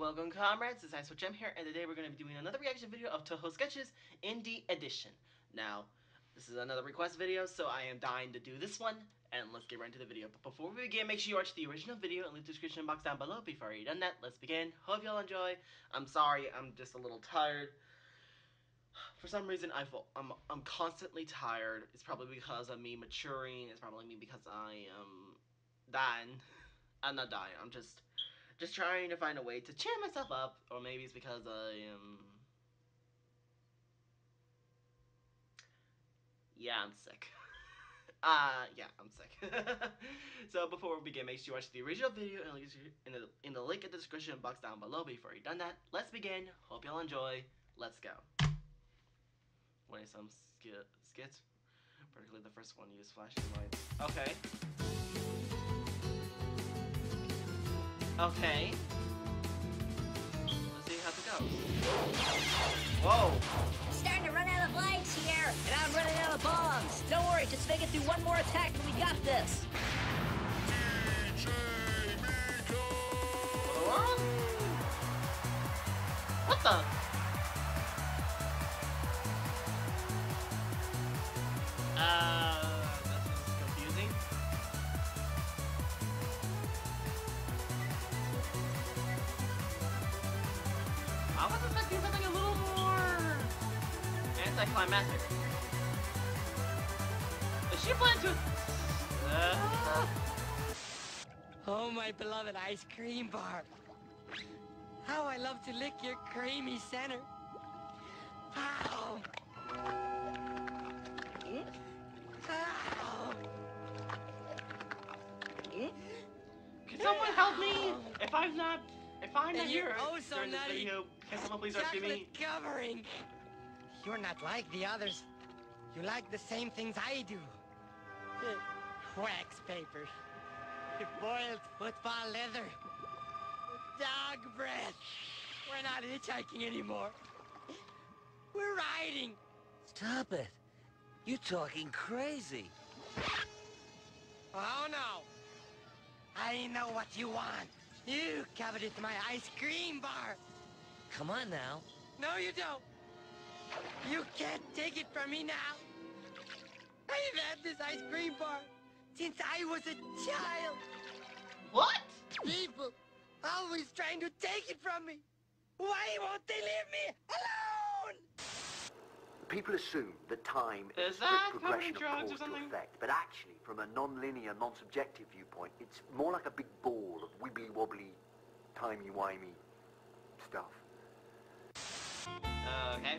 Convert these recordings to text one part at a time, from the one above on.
Welcome comrades, it's Ice Gem here, and today we're going to be doing another reaction video of Touhou Sketches INDY Edition. Now, this is another request video, so I am dying to do this one, and let's get right into the video. But before we begin, make sure you watch the original video in the description box down below. Before you've done that, let's begin. Hope y'all enjoy. I'm sorry, I'm just a little tired. For some reason, I feel, I'm, I'm constantly tired. It's probably because of me maturing. It's probably me because I am dying. I'm not dying, I'm just just trying to find a way to cheer myself up, or maybe it's because I am. Yeah, I'm sick. uh, yeah, I'm sick. so before we begin, make sure you watch the original video in the, in the link in the description box down below before you've done that. Let's begin. Hope y'all enjoy. Let's go. Is some skit, skits? Particularly the first one, use flashing lights. Okay. Okay. Let's see how it goes. Whoa! I'm starting to run out of lights here, and I'm running out of bombs. Don't worry, just make it through one more attack and we got this. What the? Anticlimactic. Is she planning to? Uh... Oh, my beloved ice cream bar. How I love to lick your creamy center. Ow! Ow! Can someone help me? If I'm not, if I'm not And here you're oh so during this nutty. video, can someone please rescue me? Covering. You're not like the others. You like the same things I do. Wax paper. Boiled football leather. Dog breath. We're not hitchhiking anymore. We're riding. Stop it. You're talking crazy. Oh no. I know what you want. You coveted my ice cream bar. Come on now. No, you don't. You can't take it from me now. I've had this ice cream bar since I was a child. What? People always trying to take it from me. Why won't they leave me alone? People assume that time Is is that progression covered in drugs of cause to effect, but actually, from a non-linear, non-subjective viewpoint, it's more like a big ball of wibbly-wobbly, timey-wimey stuff. Uh, okay.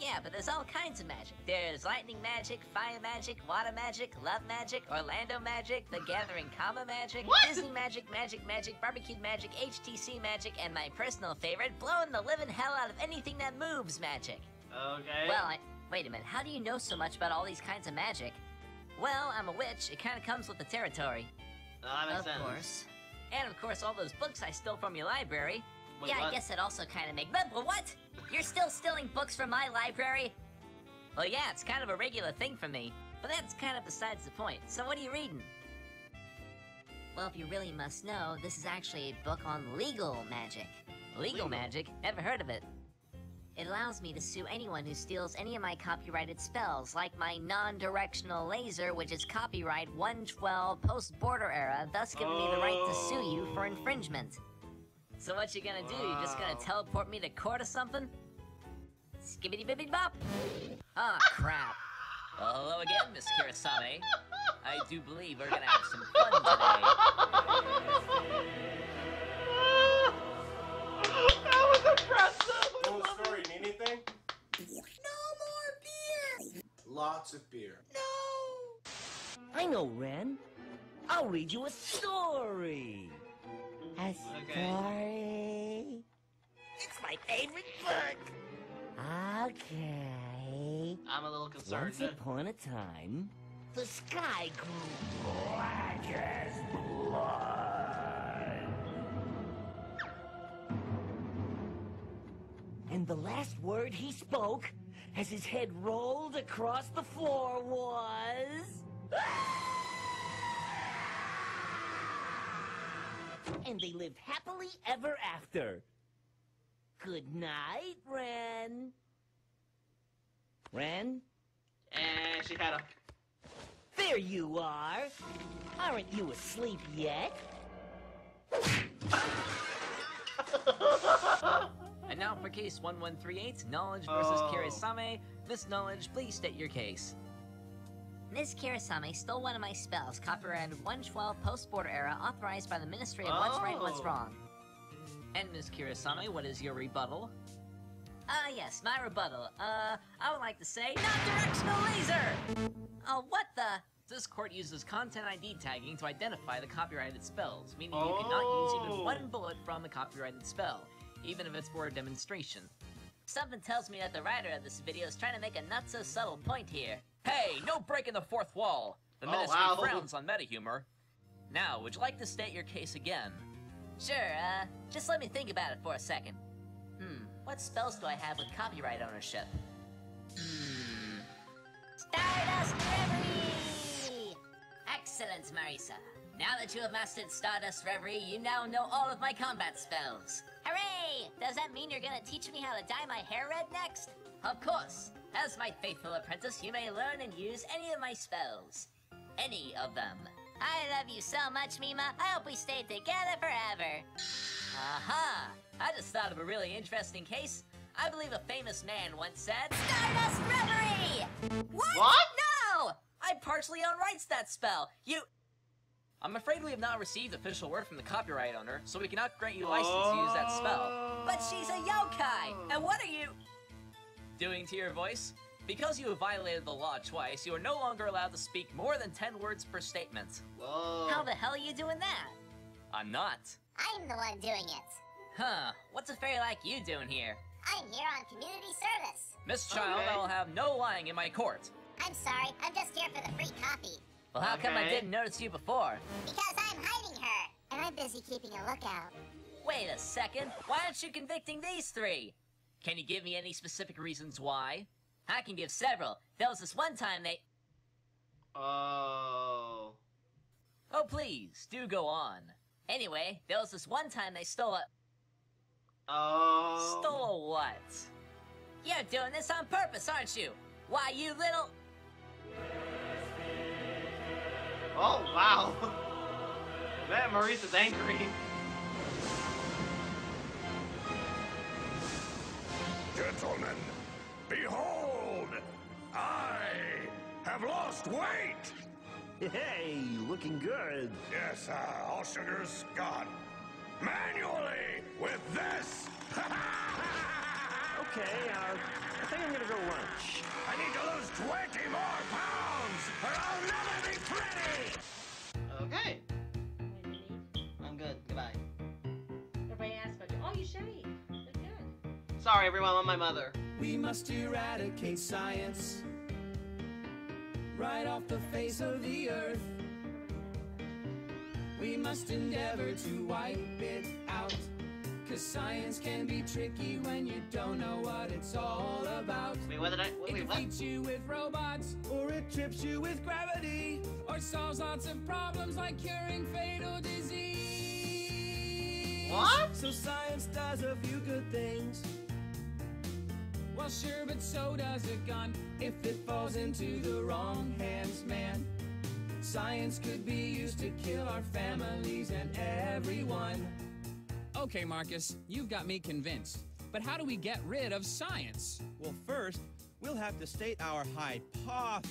Yeah, but there's all kinds of magic. There's lightning magic, fire magic, water magic, love magic, Orlando magic, the Gathering Comma magic, What? Disney magic, magic magic, barbecue magic, HTC magic, and my personal favorite, blowing the living hell out of anything that moves magic. Okay. Well, I, wait a minute. How do you know so much about all these kinds of magic? Well, I'm a witch. It kind of comes with the territory. Uh, that makes of sense. course. And of course, all those books I stole from your library. Wait, yeah, what? I guess it also kind of makes. But, but what? You're still stealing books from my library? Well, yeah, it's kind of a regular thing for me. But that's kind of besides the point. So what are you reading? Well, if you really must know, this is actually a book on legal magic. Legal, Legal. magic? Never heard of it. It allows me to sue anyone who steals any of my copyrighted spells, like my non-directional laser, which is copyright 112 post-border era, thus giving me the right to sue you for infringement. So what you gonna do? You just gonna teleport me to court or something? Skibbity bibbity bop! Ah, crap. Well, hello again, Miss Kirisame. I do believe we're gonna have some fun today. that was impressive. I Cool story. Need anything? No more beer. Lots of beer. No. I know, Ren. I'll read you a story. A Okay. story. It's my favorite book. Okay. I'm a little concerned. Once upon a time, the sky grew black as blood. And the last word he spoke, as his head rolled across the floor, was. And they lived happily ever after. Good night, Ren. Ren? And she had a. There you are. Aren't you asleep yet? And now for case 1138, Knowledge versus Oh. Kirisame. Miss Knowledge, please state your case. Ms. Kirisame stole one of my spells, copyrighted 112 post-border era, authorized by the Ministry of What's Right and What's Oh. Wrong. And Miss Kirisame, what is your rebuttal? Ah, yes, my rebuttal. Uh, I would like to say, not directional laser! Oh, what the? This court uses content ID tagging to identify the copyrighted spells, meaning you cannot use Oh. even one bullet from the copyrighted spell, even if it's for a demonstration. Something tells me that the writer of this video is trying to make a not-so-subtle point here. Hey, no breaking the fourth wall! The Oh, ministry wow. frowns on meta-humor. Now, would you like to state your case again? Sure, uh, just let me think about it for a second. Hmm, what spells do I have with copyright ownership? Hmm. Stardust Reverie! Excellent, Marisa. Now that you have mastered Stardust Reverie, you now know all of my combat spells. Does that mean you're gonna teach me how to dye my hair red next? Of course. As my faithful apprentice, you may learn and use any of my spells. Any of them. I love you so much, Mima. I hope we stay together forever. Aha! I just thought of a really interesting case. I believe a famous man once said, Stardust Reverie! What? What? No! I partially own rights that spell. You. I'm afraid we have not received official word from the copyright owner, so we cannot grant you license to use that spell. But she's a yokai! And what are you? Doing to your voice? Because you have violated the law twice, you are no longer allowed to speak more than 10 words per statement. Whoa. How the hell are you doing that? I'm not. I'm the one doing it. Huh, what's a fairy like you doing here? I'm here on community service. Miss Child, Okay. I will have no lying in my court. I'm sorry, I'm just here for the free coffee. Well, how come I didn't notice you before? Because I'm hiding her. And I'm busy keeping a lookout. Wait a second, why aren't you convicting these three? Can you give me any specific reasons why? I can give several. There was this one time they. Oh. Oh, please, do go on. Anyway, there was this one time they stole a. Oh. Stole a what? You're doing this on purpose, aren't you? Why, you little. Oh wow. Man, Maurice is angry. Gentlemen, behold! I have lost weight! Hey, looking good. Yes, uh, all sugar's gone. Manually, with this! Okay, uh, I think I'm gonna go lunch. I need to lose 20 more pounds, or I'll never be pretty! Okay. I'm good. Goodbye. Everybody asked about you. Oh, you shave. Look good. Sorry, everyone. I'm my mother. We must eradicate science right off the face of the earth. We must endeavor to wipe it out. Cause science can be tricky when you don't know what it's all about. Wait, what did I? Wait, It wait you with robots, or it trips you with gravity, or solves lots of problems like curing fatal disease. What? So science does a few good things. Well, sure, but so does a gun if it falls into the wrong hands, man. Science could be used to kill our families and everyone. Okay, Marcus, you've got me convinced. But how do we get rid of science? Well, first, we'll have to state our hypothesis,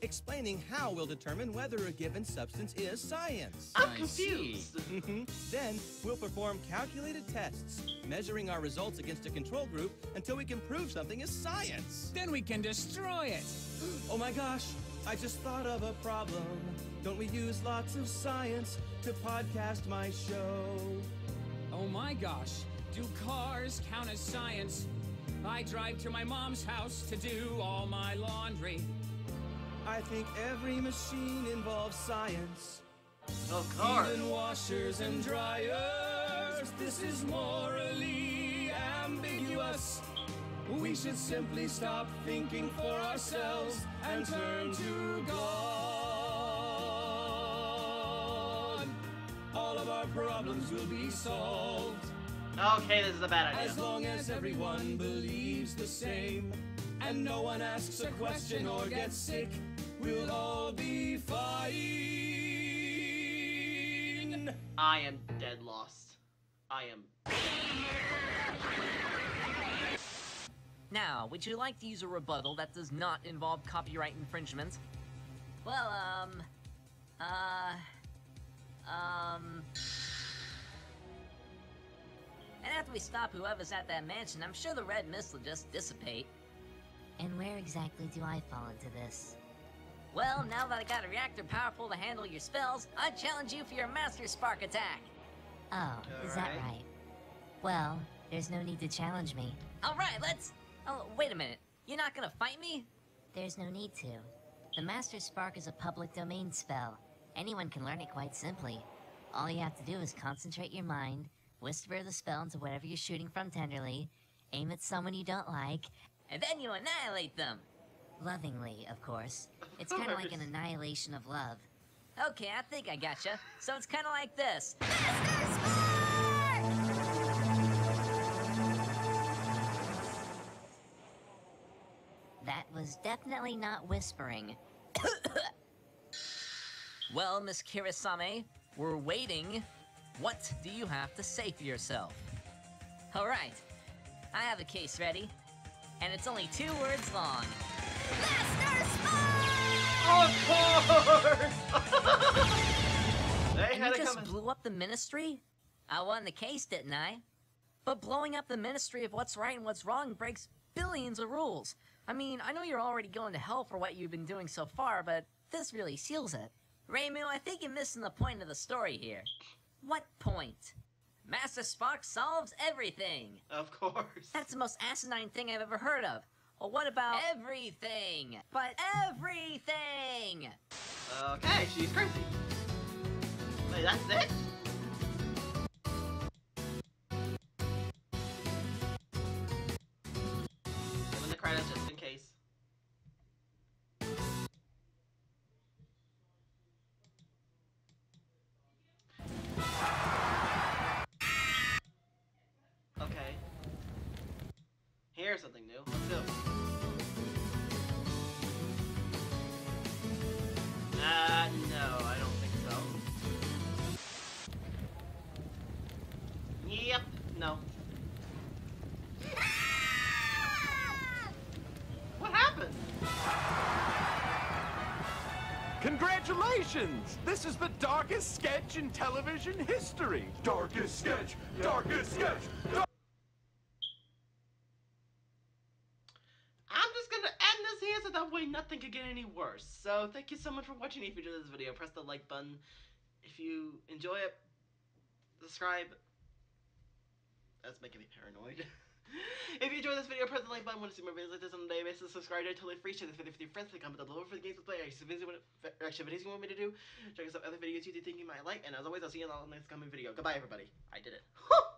explaining how we'll determine whether a given substance is science. I'm I confused. Then, we'll perform calculated tests, measuring our results against a control group until we can prove something is science. Then we can destroy it. Oh my gosh, I just thought of a problem. Don't we use lots of science to podcast my show? Oh my gosh, do cars count as science? I drive to my mom's house to do all my laundry. I think every machine involves science. Of course. Even washers and dryers, this is morally ambiguous. We should simply stop thinking for ourselves and turn to God. Problems will be solved. Okay, this is a bad idea. As long as everyone believes the same and no one asks a question or gets sick, we'll all be fine. I am dead lost. I am. Now, would you like to use a rebuttal that does not involve copyright infringement? Well, um... Uh... Um... And after we stop whoever's at that mansion, I'm sure the red mist will just dissipate. And where exactly do I fall into this? Well, now that I got a reactor powerful to handle your spells, I challenge you for your Master Spark attack! Oh, is that right? Well, there's no need to challenge me. Alright, let's... Oh, wait a minute. You're not gonna fight me? There's no need to. The Master Spark is a public domain spell. Anyone can learn it quite simply. All you have to do is concentrate your mind, whisper the spell into whatever you're shooting from tenderly, aim at someone you don't like, and then you annihilate them! Lovingly, of course. It's kind of like an annihilation of love. Okay, I think I gotcha. So it's kinda like this. That was definitely not whispering. Well, Miss Kirisame, we're waiting. What do you have to say for yourself? Alright, I have a case ready, and it's only two words long. Of course! they and had you just come. blew up the ministry? I won the case, didn't I? But blowing up the ministry of what's right and what's wrong breaks billions of rules. I mean, I know you're already going to hell for what you've been doing so far, but this really seals it. Reimu, I think you're missing the point of the story here. What point? Master Spark solves everything! Of course. That's the most asinine thing I've ever heard of. Well, what about everything? But everything! Okay, she's crazy. Wait, that's it? Here's something new. Let's go. Uh, no, I don't think so. Yep, no. What happened? Congratulations! This is the darkest sketch in television history. Darkest sketch, darkest sketch. Dar- I'm just gonna this so that way nothing could get any worse. So thank you so much for watching. If you enjoyed this video, press the like button. If you enjoy it, subscribe. That's making me paranoid. if you enjoyed this video, press the like button. Want to see more videos like this on a daily basis? Subscribe to totally free. Share this video with your friends. Comment down below for the games to play. Actually, videos you want me to do. Check us out some other videos you think you might like. And as always, I'll see you in the next coming video. Goodbye, everybody. I did it.